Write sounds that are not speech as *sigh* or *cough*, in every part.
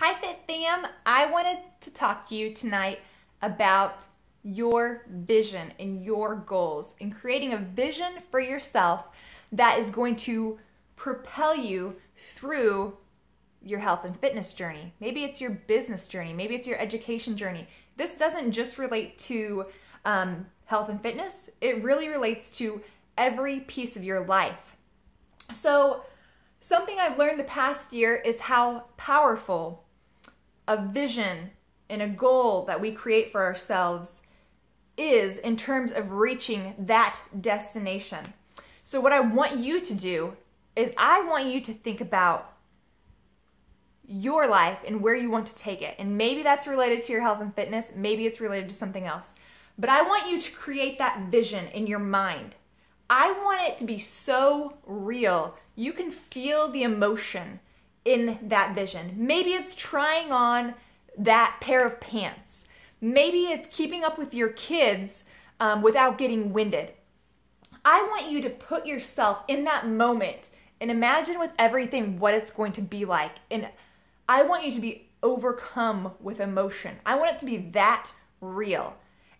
Hi Fit Fam, I wanted to talk to you tonight about your vision and your goals and creating a vision for yourself that is going to propel you through your health and fitness journey. Maybe it's your business journey, maybe it's your education journey. This doesn't just relate to um, health and fitness, it really relates to every piece of your life. So, something I've learned the past year is how powerful a vision and a goal that we create for ourselves is in terms of reaching that destination. So, what I want you to do is, I want you to think about your life and where you want to take it. And maybe that's related to your health and fitness, maybe it's related to something else. But I want you to create that vision in your mind. I want it to be so real. You can feel the emotion in that vision. Maybe it's trying on that pair of pants. Maybe it's keeping up with your kids um, without getting winded. I want you to put yourself in that moment and imagine with everything what it's going to be like. And I want you to be overcome with emotion. I want it to be that real.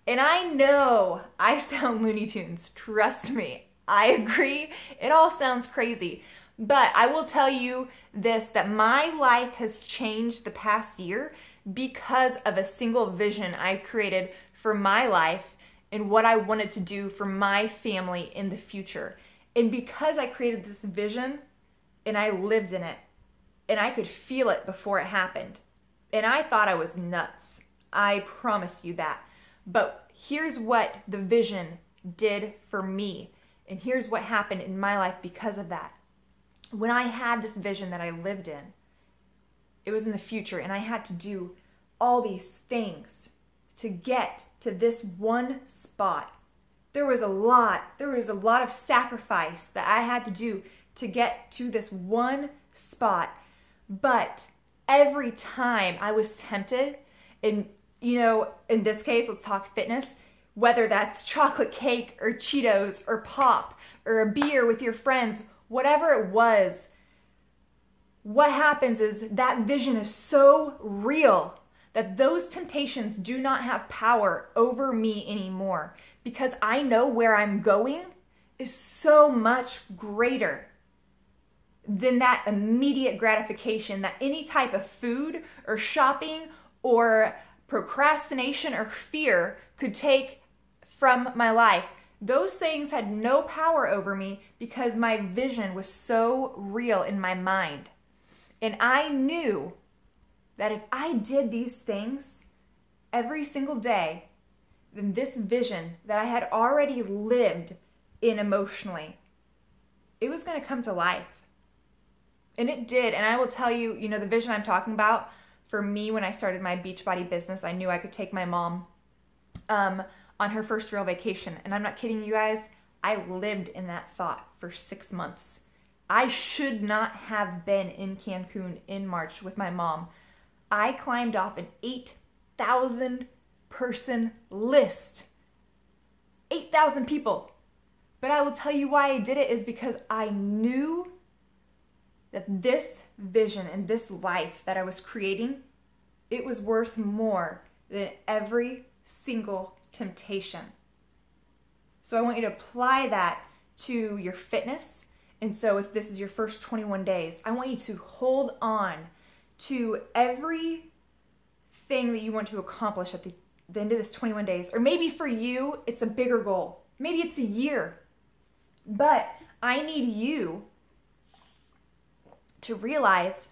And I know I *laughs* sound Looney Tunes. Trust me. I agree. It all sounds crazy. But I will tell you this that my life has changed the past year because of a single vision I created for my life and what I wanted to do for my family in the future. And because I created this vision and I lived in it and I could feel it before it happened. And I thought I was nuts. I promise you that. But here's what the vision did for me. And here's what happened in my life because of that when I had this vision that I lived in, it was in the future, and I had to do all these things to get to this one spot. There was a lot, there was a lot of sacrifice that I had to do to get to this one spot. But every time I was tempted, and you know, in this case, let's talk fitness, whether that's chocolate cake or Cheetos or pop or a beer with your friends whatever it was, what happens is that vision is so real that those temptations do not have power over me anymore because I know where I'm going is so much greater than that immediate gratification that any type of food or shopping or procrastination or fear could take from my life. Those things had no power over me because my vision was so real in my mind. And I knew that if I did these things every single day, then this vision that I had already lived in emotionally, it was going to come to life. And it did. And I will tell you, you know, the vision I'm talking about for me when I started my Beachbody business, I knew I could take my mom um, on her first real vacation. And I'm not kidding you guys, I lived in that thought for six months. I should not have been in Cancun in March with my mom. I climbed off an 8,000 person list. 8,000 people. But I will tell you why I did it is because I knew that this vision and this life that I was creating, it was worth more than every single temptation. So I want you to apply that to your fitness. And so if this is your first 21 days, I want you to hold on to every thing that you want to accomplish at the, the end of this 21 days. Or maybe for you, it's a bigger goal. Maybe it's a year. But I need you to realize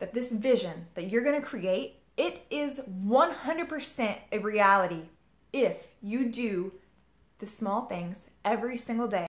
that this vision that you're going to create, it is 100% a reality if you do the small things every single day.